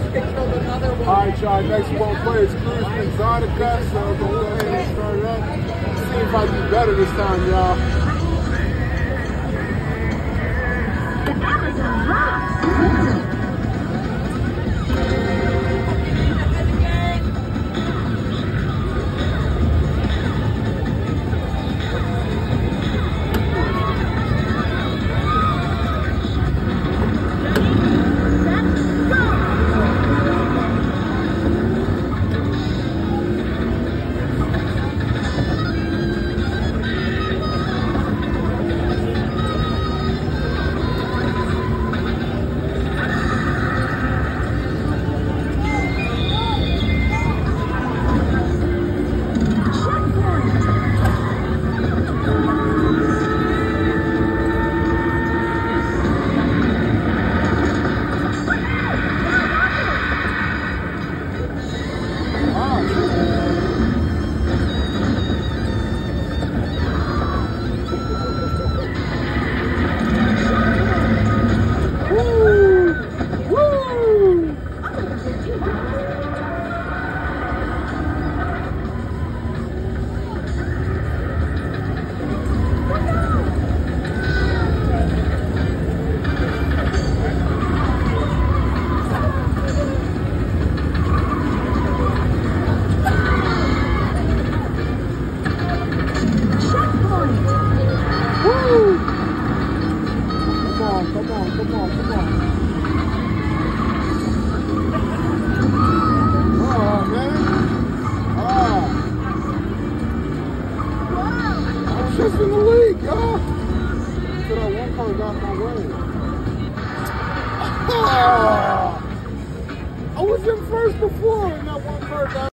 All right, y'all. Next one play is Cruz Exotica. So go ahead and start up. See if I do better this time, y'all. On, come on, come on, come on. Oh, man. Ah. I'm just in the league, y'all. So that one car got my way. Ah. I was in first before, and that one car got